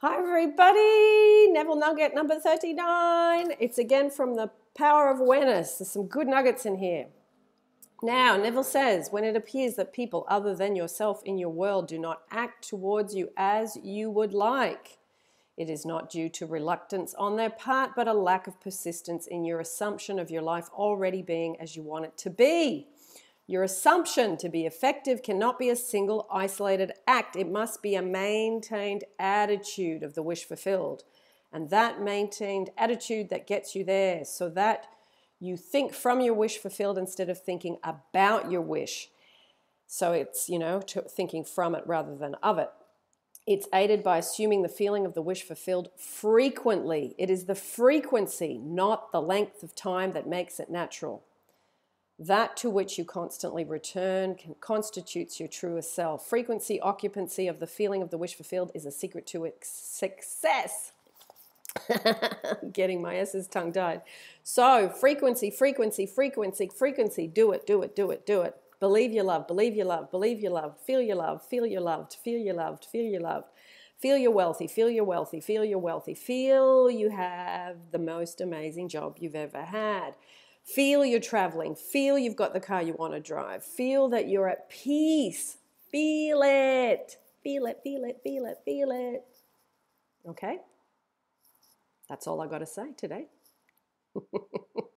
Hi, everybody. Neville Nugget number 39. It's again from the Power of Awareness. There's some good nuggets in here. Now, Neville says, when it appears that people other than yourself in your world do not act towards you as you would like, it is not due to reluctance on their part, but a lack of persistence in your assumption of your life already being as you want it to be. Your assumption to be effective cannot be a single isolated act. It must be a maintained attitude of the wish fulfilled. And that maintained attitude that gets you there so that you think from your wish fulfilled instead of thinking about your wish. So it's, you know, to thinking from it rather than of it. It's aided by assuming the feeling of the wish fulfilled frequently. It is the frequency, not the length of time, that makes it natural. That to which you constantly return constitutes your truest self. Frequency, occupancy of the feeling of the wish fulfilled is a secret to success. Getting my S's tongue tied. So, frequency, frequency, frequency, frequency. Do it, do it, do it, do it. Believe you love, believe you love, believe you love, feel you love, feel you loved, feel you loved, feel you loved. Feel you're wealthy, feel you're wealthy, feel you're wealthy, feel you have the most amazing job you've ever had. Feel you're traveling. Feel you've got the car you want to drive. Feel that you're at peace. Feel it. Feel it, feel it, feel it, feel it. Okay? That's all I got to say today.